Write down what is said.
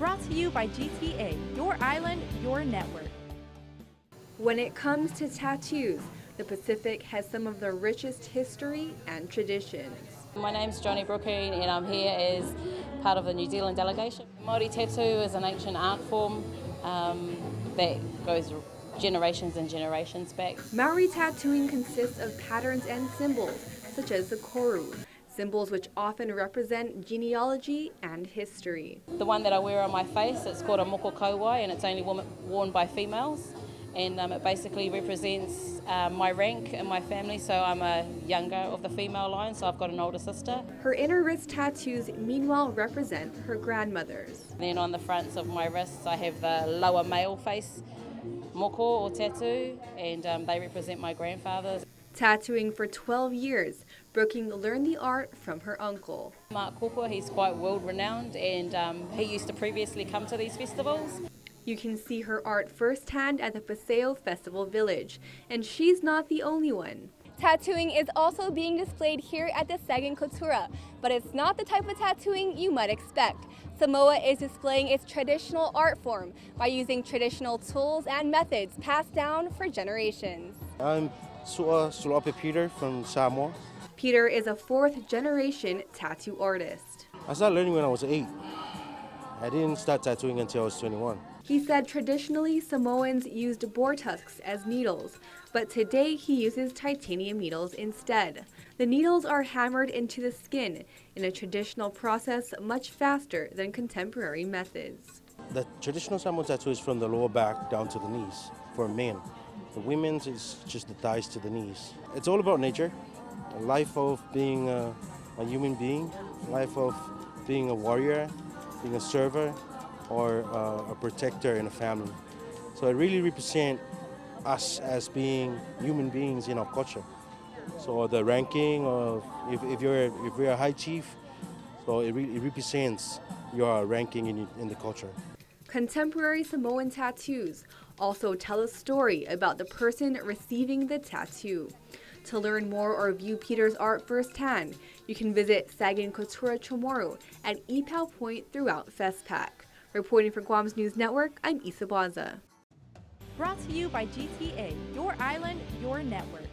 Brought to you by GTA, your island, your network. When it comes to tattoos, the Pacific has some of the richest history and traditions. My name's Jodi Brooking and I'm here as part of the New Zealand delegation. Māori tattoo is an ancient art form um, that goes generations and generations back. Maori tattooing consists of patterns and symbols, such as the koru, symbols which often represent genealogy and history. The one that I wear on my face, it's called a moko kauae and it's only worn by females and um, it basically represents uh, my rank in my family. So I'm a younger of the female line, so I've got an older sister. Her inner wrist tattoos, meanwhile, represent her grandmother's. Then on the fronts of my wrists, I have the lower male face moko or tattoo, and um, they represent my grandfather's. Tattooing for 12 years, Brooking learned the art from her uncle. Mark Cooper, he's quite world renowned, and um, he used to previously come to these festivals. You can see her art firsthand at the Paseo Festival Village, and she's not the only one. Tattooing is also being displayed here at the Sagan Cultura, but it's not the type of tattooing you might expect. Samoa is displaying its traditional art form by using traditional tools and methods passed down for generations. I'm Su'a Sulape Peter from Samoa. Peter is a fourth generation tattoo artist. I started learning when I was eight. I didn't start tattooing until I was 21. He said traditionally Samoans used boar tusks as needles, but today he uses titanium needles instead. The needles are hammered into the skin in a traditional process much faster than contemporary methods. The traditional Samoan tattoo is from the lower back down to the knees for men. The women's is just the thighs to the knees. It's all about nature, a life of being a, a human being, life of being a warrior, being a server or uh, a protector in a family. So it really represents us as being human beings in our culture. So the ranking of if, if you're if you're a high chief, so it, re, it represents your ranking in, in the culture. Contemporary Samoan tattoos also tell a story about the person receiving the tattoo. To learn more or view Peter's art firsthand, you can visit Sagan Cultura Chamorro at Ypao Point throughout FestPac. Reporting for Guam's News Network, I'm Isa Baza. Brought to you by GTA, your island, your network.